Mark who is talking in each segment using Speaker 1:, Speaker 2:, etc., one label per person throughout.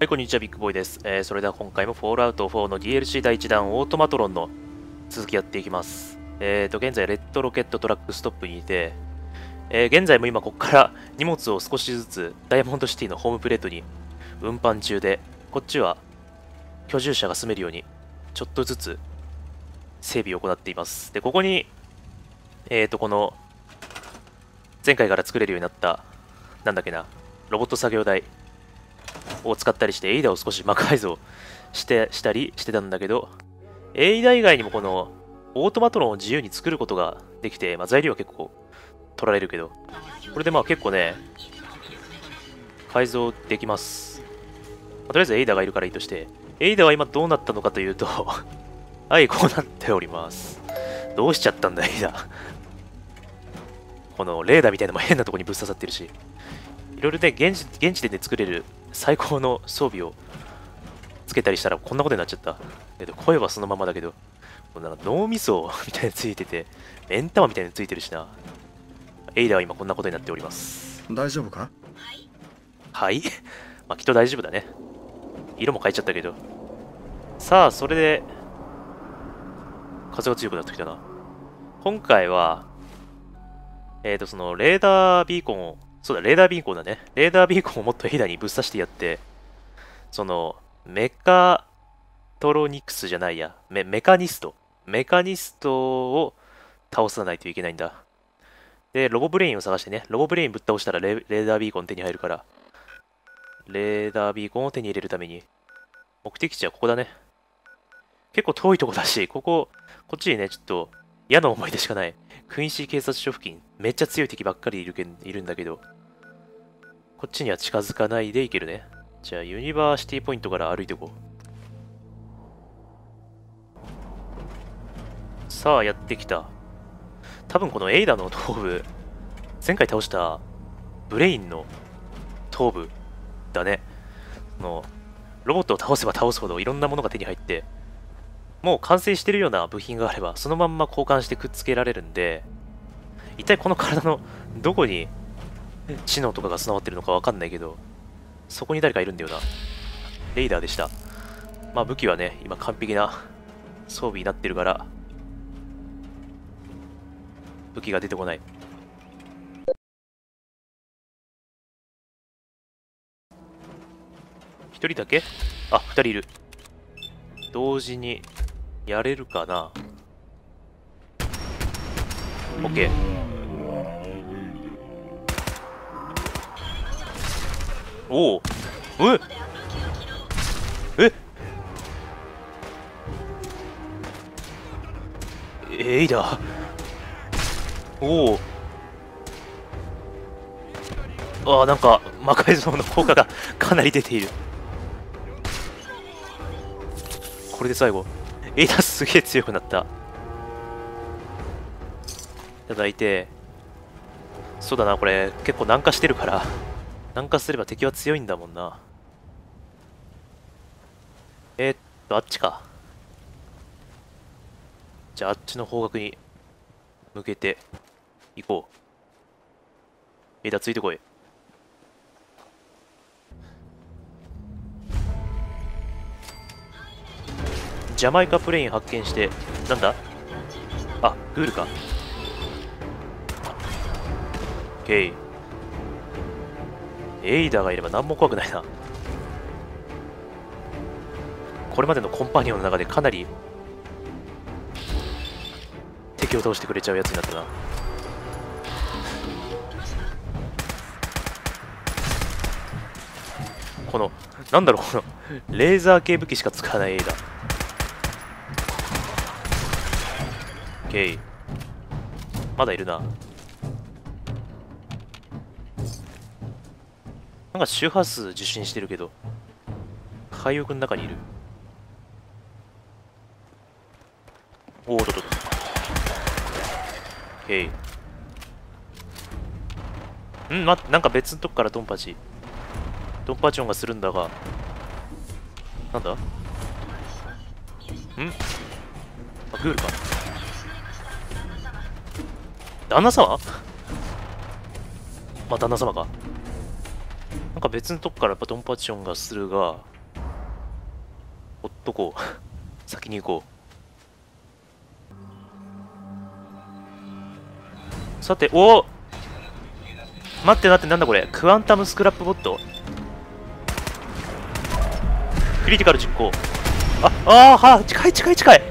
Speaker 1: はい、こんにちは、ビッグボーイです。えー、それでは今回もフォールアウト4の DLC 第1弾オートマトロンの続きやっていきます。えーと、現在、レッドロケットトラックストップにいて、えー現在も今ここから荷物を少しずつダイヤモンドシティのホームプレートに運搬中で、こっちは居住者が住めるようにちょっとずつ整備を行っています。で、ここに、えーと、この前回から作れるようになった、なんだっけな、ロボット作業台を使ったりして、エイダを少し魔改造してしたりしてたんだけど、エイダ以外にもこのオートマトロンを自由に作ることができて、まあ、材料は結構取られるけど、これでまあ結構ね、改造できます。まあとりあえずエイダがいるからいいとして、エイダは今どうなったのかというと、はい、こうなっております。どうしちゃったんだ、エイダ。このレーダーみたいなのも変なとこにぶっ刺さってるし、いろいろね、現地現地で、作れる最高の装備をつけたりしたらこんなことになっちゃった。けど声はそのままだけど、こんな脳みそみたいについてて、目ん玉みたいについてるしな。エイダは今こんなことになっております。
Speaker 2: 大丈夫か？
Speaker 1: はい まあきっと大丈夫だね。色も変えちゃったけど。さあ、それで、風が強くなってきたな。今回は、えっ、と、その、レーダービーコンを、そうだ、レーダービーコンだね。レーダービーコンをもっとエイダーにぶっ刺してやって、その、メカトロニクスじゃないや、メメカニスト。メカニストを倒さないといけないんだ。で、ロボブレインを探してね、ロボブレインぶっ倒したらレーダービーコン手に入るから、レーダービーコンを手に入れるために、目的地はここだね。結構遠いとこだし、ここ、こっちにね、ちょっと嫌な思い出しかない。クインシー警察署付近、めっちゃ強い敵ばっかりいるけんいるんだけど、こっちには近づかないでいけるね。じゃあ、ユニバーシティポイントから歩いていこう。さあ、やってきた。多分このエイダの頭部、前回倒したブレインの頭部だね。そのロボットを倒せば倒すほどいろんなものが手に入って、もう完成してるような部品があれば、そのまんま交換してくっつけられるんで、一体この体のどこに知能とかが備わってるのかわかんないけど、そこに誰かいるんだよな。レイダーでした。まあ武器はね、今完璧な装備になってるから、武器が出てこない。一人だけ？あ、二人いる。同時にやれるかな ?OK。おお。え？え？エイだおお。ああなんか魔改造の効果がかなり出ている。これで最後エイダすげえ強くなった。いただいて。そうだなこれ結構南下してるから。南下すれば敵は強いんだもんな。えー、っとあっちか。じゃああっちの方角に向けて行こう。エイダついてこい。ジャマイカプレイン発見してなんだ？あグールか。OK エイダーがいれば何も怖くないな。これまでのコンパニオンの中でかなり敵を倒してくれちゃうやつになったな。このなんだろうこのレーザー系武器しか使わないエイダー。OK まだいるな。なんか周波数受信してるけど。海翼の中にいる。おおっとっとっと。OK ん？まなんか別のとこからドンパチ。ドンパチ音がするんだが。なんだ？ん？あグールか。旦那様？まあ旦那様か。なんか別のとこからやっぱドンパチ音がするがほっとこう。先に行こう。さておお待って待ってなんだこれ。クアンタムスクラップボット。クリティカル実行。ああーは近い近い近い。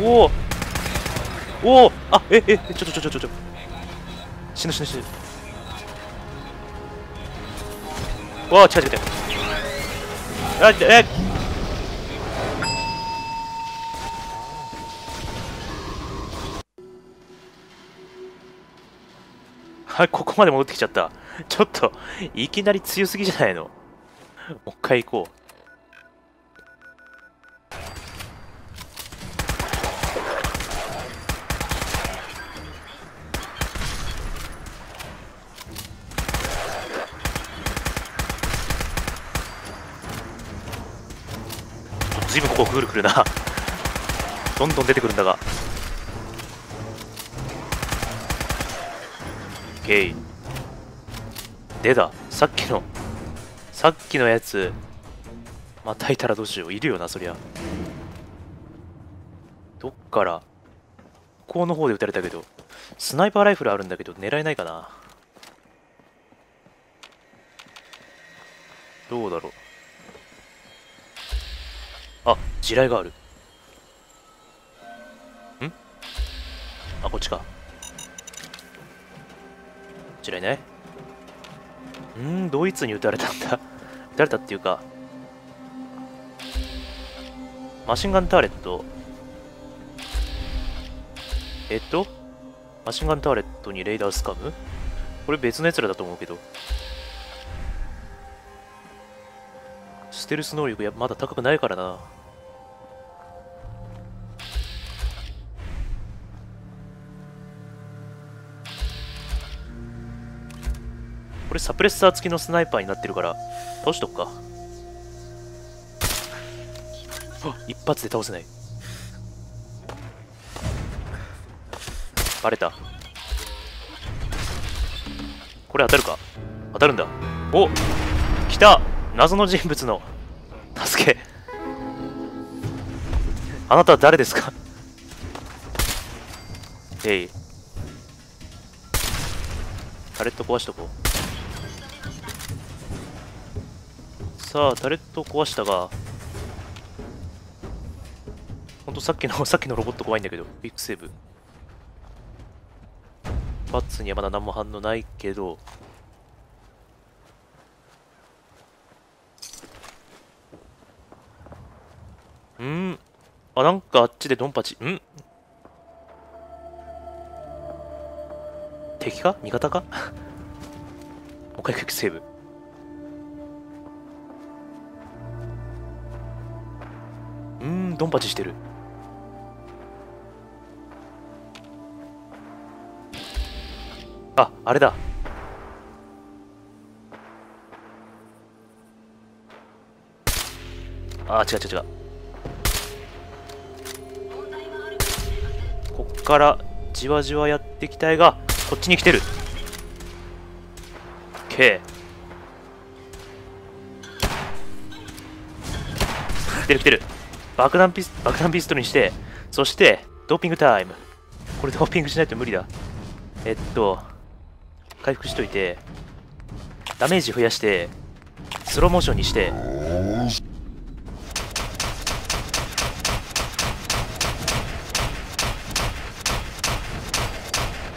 Speaker 1: おおおおあええちょちょちょちょちょちょ死ぬ死ぬ死ぬわあ近い近いあえはい、ここまで戻ってきちゃった。ちょっと、いきなり強すぎじゃないの？もう一回行こう。ずいぶんここくるくるな。どんどん出てくるんだが。オッケー。出た。さっきの、さっきのやつ、またいたらどうしよう。いるよな、そりゃ。どっから向こうの方で撃たれたけど、スナイパーライフルあるんだけど、狙えないかな。どうだろう。あ、地雷がある。ん？あ、こっちか。地雷ね。んー、ドイツに撃たれたんだ。撃たれたっていうか、マシンガンターレット。えっと、マシンガンターレットにレイダースカム？これ別のやつらだと思うけど。ステルス能力やまだ高くないからな。これサプレッサー付きのスナイパーになってるから、倒しとくか。一発で倒せない。バレた。これ当たるか？当たるんだ。お来た謎の人物の助。あなたは誰ですか？えい。タレット壊しとこう。さあ、タレット壊したが、ほんとさっきの、さっきのロボット怖いんだけど、クイックセーブ。 VATS にはまだ何も反応ないけど、うんあ、なんかあっちでドンパチう。ん敵か？味方か？もう一回クイックセーブ。うん、ドンパチしてる。あ、あれだ。あ、違う違う違う。からじわじわやっていきたいが、こっちに来てる。OK。来てる来てる。爆弾ピス爆弾ピストルにして、そして、ドーピングタイム。これドーピングしないと無理だ。えっと、回復しといて、ダメージ増やして、スローモーションにして、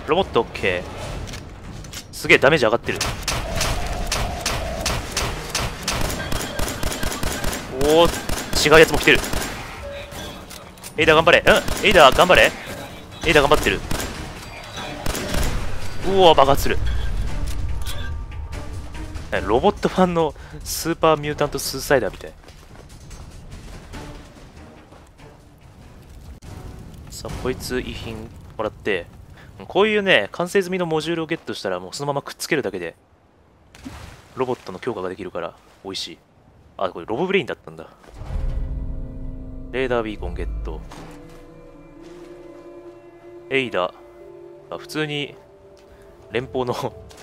Speaker 1: ロボット OK。すげえダメージ上がってる。おお、違うやつも来てる。エイダー頑張れ。うんエイダー頑張れ。エイダー頑張ってる。うわ、爆発する。ロボット版のスーパーミュータントスーサイダーみたい。さあ、こいつ遺品もらって、こういうね、完成済みのモジュールをゲットしたら、もうそのままくっつけるだけで、ロボットの強化ができるから、美味しい。あ、これロボブレインだったんだ。レーダービーコンゲット。エイダ。あ、普通に、連邦の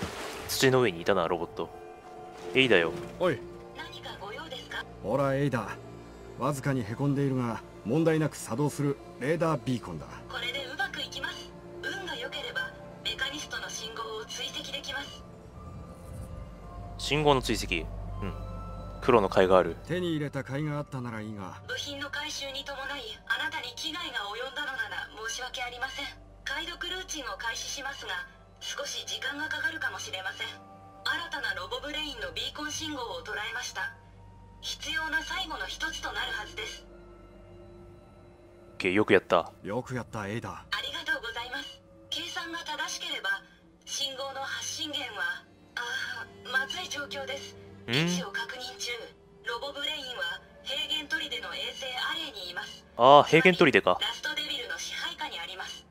Speaker 1: 土の上にいたな、ロボット。エイダよ。
Speaker 2: おいほらエイダわずかにへこんでいるが問題なく作動するレーダービーコンだ
Speaker 3: これで信号
Speaker 1: の追跡。うん。黒の貝がある。
Speaker 2: 手に入れた甲斐があったならいいが。
Speaker 3: 部品の回収に伴いあなたに危害が及んだのなら申し訳ありません。解読ルーチンを開始しますが少し時間がかかるかもしれません。新たなロボブレインのビーコン信号を捉えました。必要な最後の一つとなるはずです。
Speaker 1: OK よくやった。
Speaker 2: よくやったエイダ
Speaker 3: ありがとうございます。計算が正しければ信号の発信源は状況です。
Speaker 1: ん？
Speaker 3: 位置を確認中。ロボブレインは平原砦の衛星アレイにいます。
Speaker 1: ああ平原砦か。
Speaker 3: ラストデビルの支配下にあります。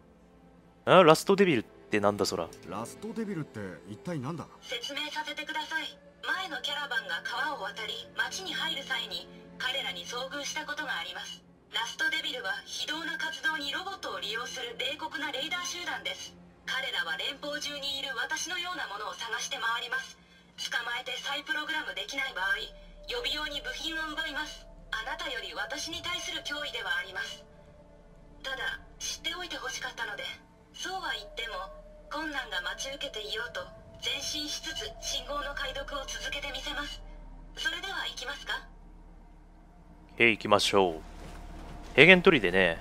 Speaker 1: あラストデビルってなんだそら。
Speaker 2: ラストデビルって一体なんだ？
Speaker 3: 説明させてください。前のキャラバンが川を渡り町に入る際に彼らに遭遇したことがあります。ラストデビルは非道な活動にロボットを利用する冷酷なレーダー集団です。彼らは連邦中にいる私のようなものを探して回ります捕まえて再プログラムできない場合予備用に部品を奪います。あなたより私に対する脅威ではあります。ただ知っておいてほしかったのでそうは言っても困難が待ち受けていようと前進しつつ信号の解読を続けてみせます。それでは行きますか？
Speaker 1: へい行きましょう。平原砦ね。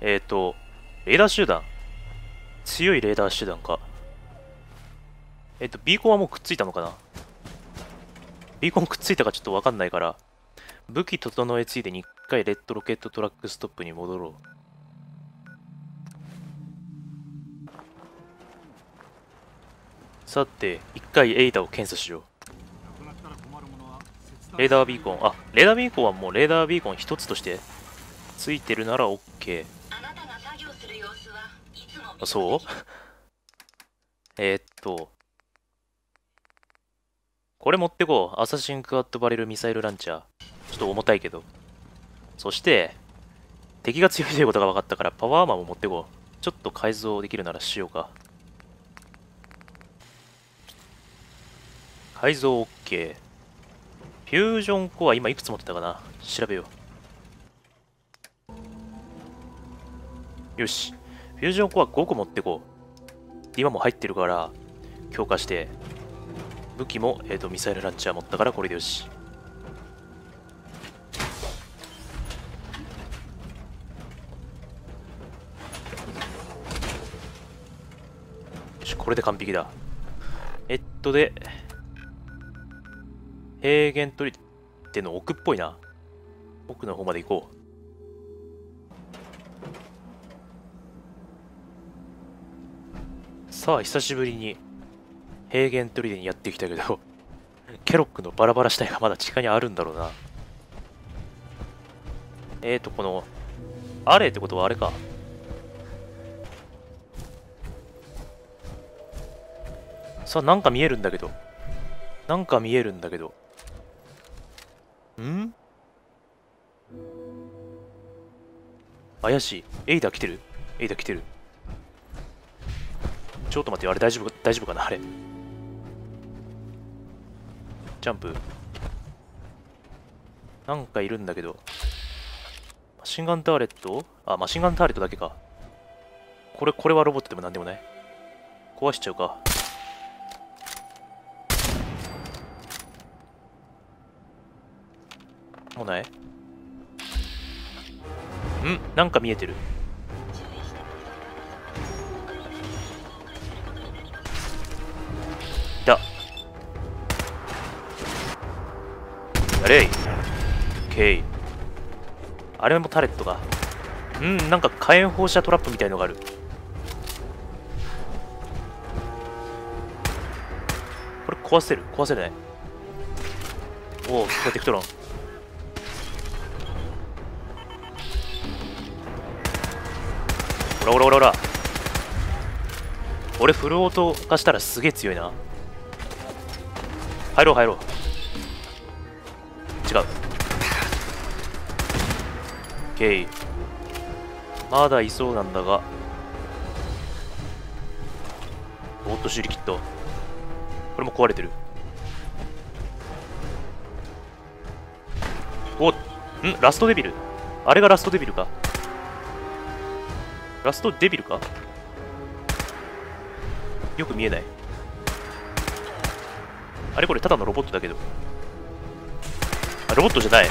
Speaker 1: えっ、ー、とレーダー集団。強いレーダー集団か。えっ、とビーコンはもうくっついたのかな？ビーコンくっついたかちょっとわかんないから武器整えついでに一回レッドロケットトラックストップに戻ろうさて、一回エイダを検査しよう。レーダービーコン。あ、レーダービーコンはもうレーダービーコン一つとしてついてるなら OK。あ、そう？えー、っと、これ持ってこう。アサシンクワットバレルミサイルランチャー。ちょっと重たいけど。そして、敵が強いということが分かったから、パワーアーマーも持ってこう。ちょっと改造できるならしようか。改造 OK。フュージョンコア今いくつ持ってたかな？調べよう。よし。フュージョンコア5個持ってこう。今も入ってるから、強化して、武器も、えーと、ミサイルランチャー持ったからこれでよし。よし、これで完璧だ。えっとで、平原取りっての奥っぽいな。奥の方まで行こう。さあ、久しぶりに平原砦にやってきたけど、ケロックのバラバラ死体がまだ地下にあるんだろうな。えーと、この、あれってことはあれか。さあ、なんか見えるんだけど。なんか見えるんだけど。ん？怪しい。エイダー来てる？エイダー来てる。ちょっと待ってあれ大丈夫、大丈夫かな？あれ。ジャンプ。なんかいるんだけど。マシンガンターレット？あ、マシンガンターレットだけか。これ、これはロボットでもなんでもない。壊しちゃうか。もうない？ん？なんか見えてる。やれい。オッケー。あれもタレットが。うん、なんか火炎放射トラップみたいのがある。これ壊せる？壊せない？おお、こうやってクトロン。ほらほらほらほら俺フルオート化したらすげえ強いな入ろう入ろう OK まだいそうなんだが。オート修理キット。これも壊れてる。おん？ラストデビル？あれがラストデビルか。ラストデビルか？よく見えない。あれこれただのロボットだけど。あロボットじゃない。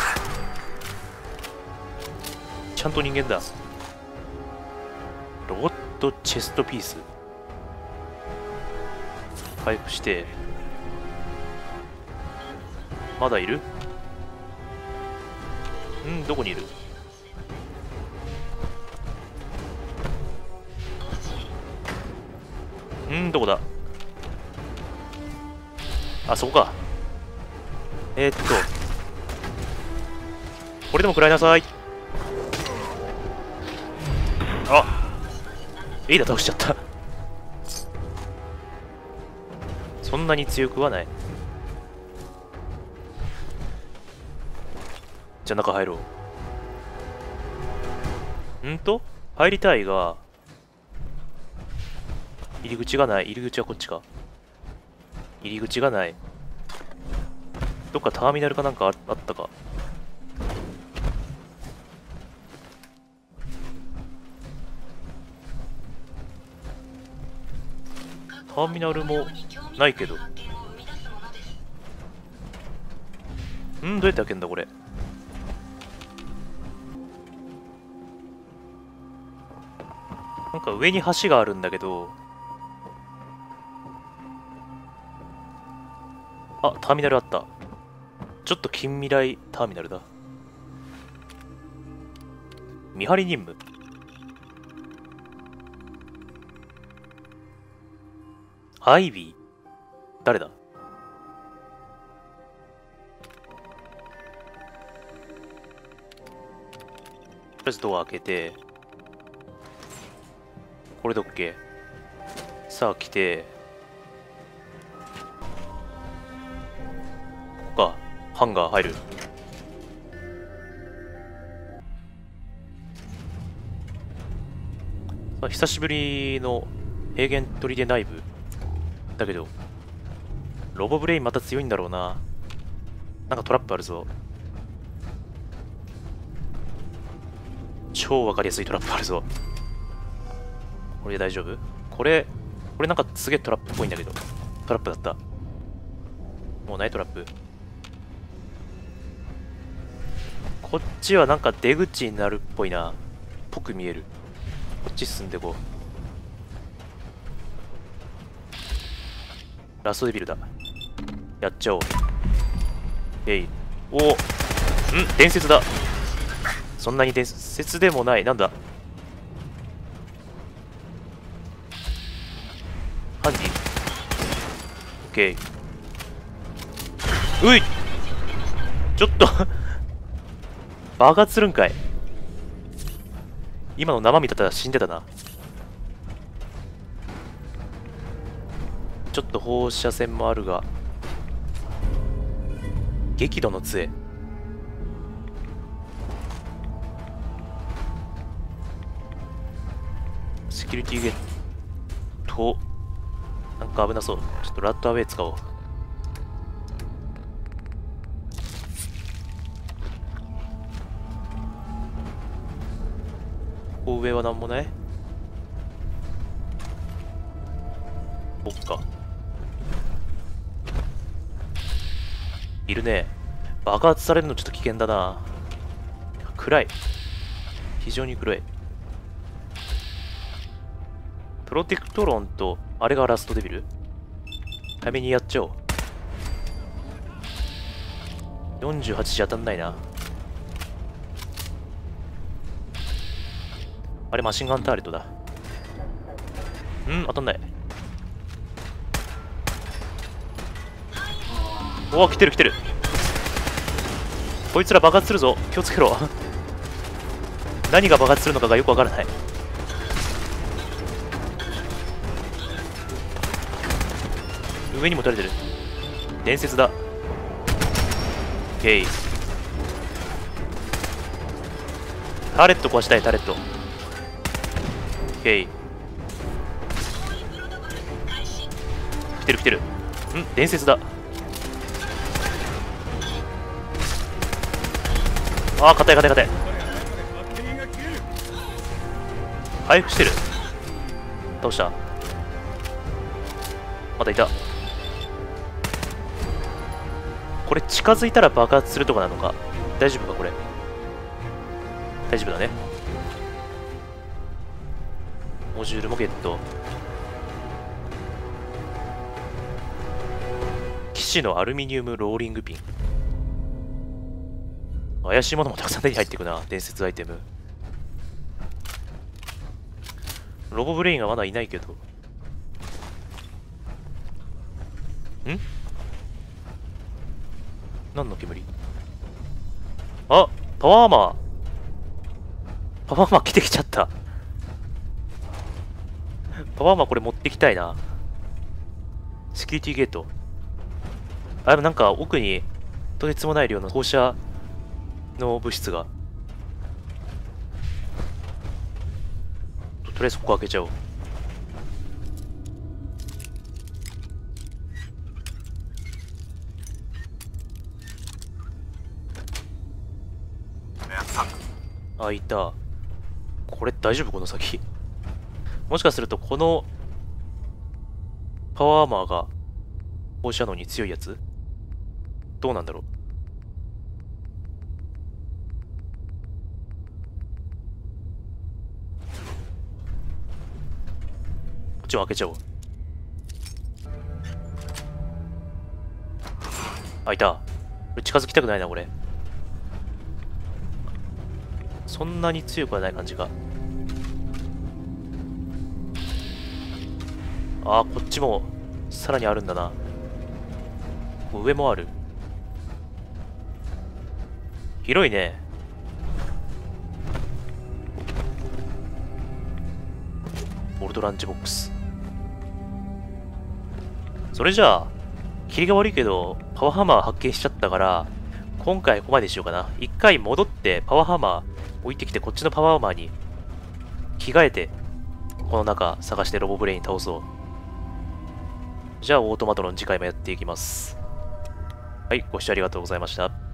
Speaker 1: ちゃんと人間だ。ロボットチェストピース。回復して。まだいる？うんどこにいる？うんどこだ？あそこか。えー、っと。これでも食らいなさい。あエイダ倒しちゃった。そんなに強くはない。じゃあ中入ろう。んと？入りたいが入り口がない。入り口はこっちか。入り口がない。どっかターミナルかなんかあったか。ターミナルもないけど。うんどうやって開けんだこれ。なんか上に橋があるんだけど。あターミナルあった。ちょっと近未来ターミナルだ。見張り任務。アイビー？誰だ？とりあえずドア開けてこれどっけさあ来て。ここか。ハンガー入る。あ久しぶりの平原砦内部。だけどロボブレインまた強いんだろうななんかトラップあるぞ超わかりやすいトラップあるぞこれで大丈夫？これ、これなんかすげえトラップっぽいんだけど。トラップだった。もうないトラップ。こっちはなんか出口になるっぽいな。ぽく見える。こっち進んでこう。ラストデビルだ。やっちゃおう。えい。おお。ん伝説だ。そんなに伝説でもない。なんだ？犯人オッケーういちょっと爆発するんかい今の生身だったら死んでたなちょっと放射線もあるが激怒の杖セキュリティゲットなんか危なそう。ちょっとラットアウェイ使おう。ここ上は何もない？おっか。いるね。爆発されるのちょっと危険だな。暗い。非常に暗い。プロテクトロンとあれがラストデビル？早めにやっちゃおう。48じゃ当たんないな。あれマシンガンターレットだう。ん当たんない。おお、来てる来てる。こいつら爆発するぞ。気をつけろ。何が爆発するのかがよくわからない。上にも取れてる伝説だ OK タレット壊したいタレット OK 来てる来てるん伝説だああ硬い硬い硬い。回復してる。倒した？またいた。これ近づいたら爆発するとかなのか？大丈夫かこれ？大丈夫だね。モジュールもゲット。騎士のアルミニウムローリングピン。怪しいものもたくさん手に入っていくな伝説アイテム。ロボブレインはまだいないけど。ん？何の煙？あパワーアーマー。パワーアーマー来てきちゃった。パワーアーマーこれ持ってきたいな。セキュリティゲート。あでもなんか奥にとてつもない量の放射の物質が。とりあえずここ開けちゃおう。あいた。これ大丈夫？この先。もしかするとこのパワーアーマーが放射能に強いやつ？どうなんだろう？ちも開けちゃおう。あいた。近づきたくないなこれ。そんなに強くはない感じがあーこっちもさらにあるんだな。上もある。広いね。ボルトランチボックス。それじゃあ霧が悪いけどパワーハマー発見しちゃったから今回ここまでしようかな。一回戻ってパワーハマー置いてきてこっちのパワーハンマーに着替えてこの中探してロボブレイン倒そう。じゃあオートマトロン次回もやっていきます。はい、ご視聴ありがとうございました。